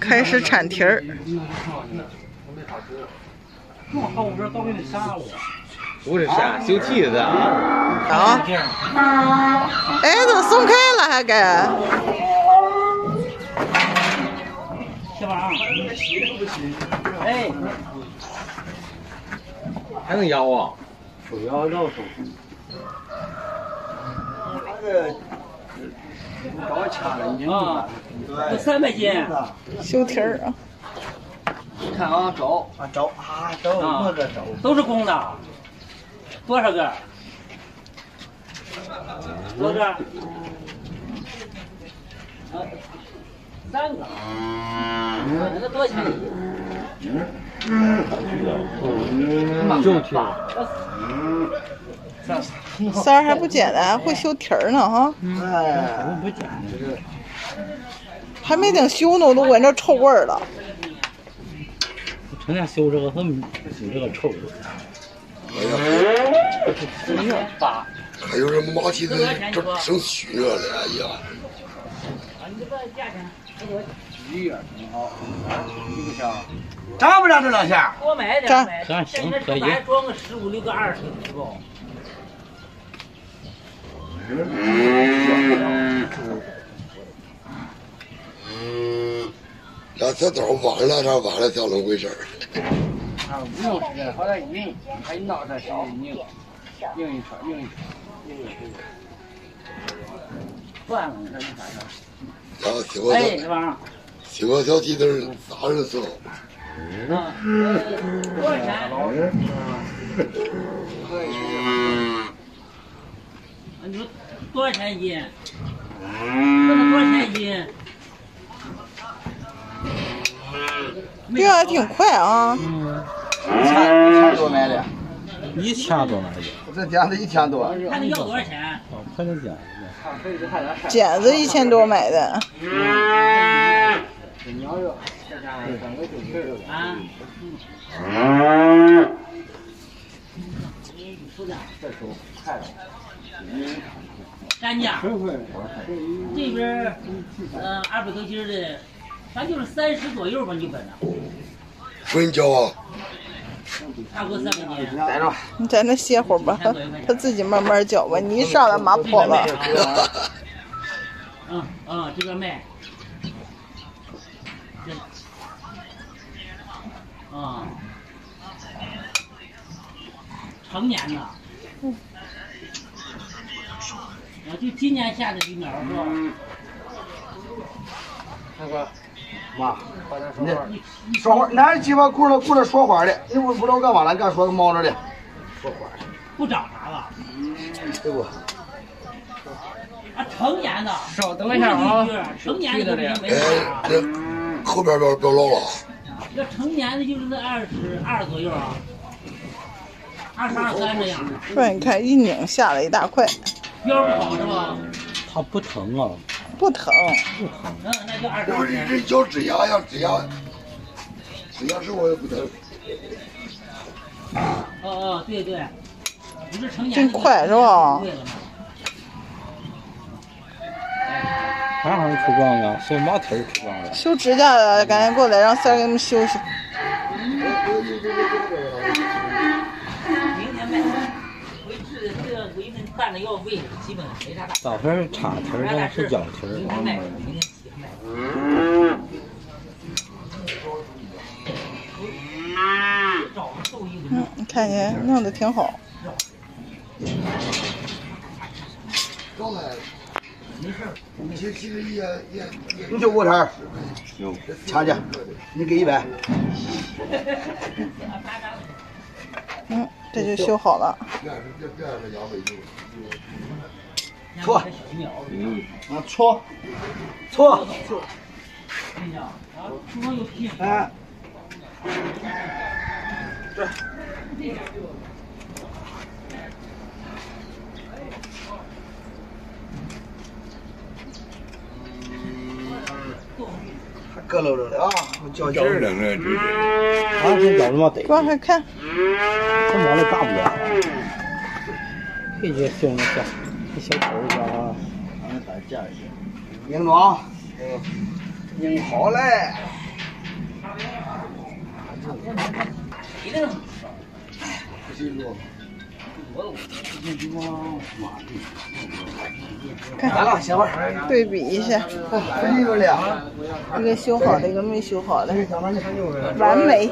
开始铲蹄儿。不是杀，修梯子啊。啊！哎，怎么松开了还给？小王，哎，还能摇啊？手摇摇手。那个高掐了，啊，这三百斤。修蹄儿啊！看啊，找啊找啊找，摸着找。都是公的，多少个？多少个？啊，三个。那多少钱一斤？就去。三儿还不简单，会修蹄儿呢哈。哎，不简单还没等修呢，我都闻着臭味儿了。成天修这个，很有这个臭味。八。还有人马蹄子这生虚热了，哎呀！啊，你这个价钱这个鱼也挺好，一个箱，涨不涨这两下？多买点涨买，行行现在可以。这还装个十五六个二十个是不？俩这刀弯了，这完了才能回事儿。啊，不用时间，好点匀，还拧，拧一圈，拧一圈，拧一圈。算了，你说你哎，小是吧？西瓜小蹄子仨人伺候，嗯，多少钱？可以。你说多少钱一斤？这个多少钱一斤？这个还挺快啊！一千一千多买的，一千多买的，我这点子一千多。看你要多少钱？哦，快点讲。剪子一千多买的，鸟肉，再加上三个就十了。啊？这手快了。干家，这边儿呃二百多斤儿的，咱就是三十左右吧，你本上，不你叫啊？差不多三百斤。逮着。你在那歇会儿吧，他自己慢慢搅吧。你一上来马跑了。嗯嗯，这边卖。啊，成年的。啊，就今年下的这苗是吧？那个妈，你说话，哪鸡巴顾着顾着说话的？你不不知道干嘛了？干说个猫着的，说话，不长啥了？对不？啊，成年的。稍等一下啊，成年的就没哎啥。，那后边别别老了，要成年的就是那二十二左右啊，二十二三这样。说你看一拧下来一大块，腰不好是吧？它不疼啊，不疼。不疼。嗯，那就二十我这二天。这叫指甲呀，指甲，指甲是我也不疼。哦哦，对对，不是成年真快是吧对了嘛。啥时候出？修马蹄儿出。修指甲的赶紧过来，让三儿给你们修修。明天卖。维持这个维生干的要喂，基本没啥大。早晨插蹄儿，这是脚蹄儿。嗯，你看见弄得挺好。刚才，你其其实也也也你就五摊儿，掐去，你给一百。嗯，这就修好了。这样这这样的两百九。错，啊错，错，哎呀，啊，厨房有皮。哎，还咯溜溜的啊，较劲儿的。这这。啊，这脚他妈得，往下看，这毛的大不了。这些修那小这小腿儿家啊，硬装，拧好嘞。一定来了，媳妇儿，对比一下，这里边的，一个修好的，一个没修好的，完美。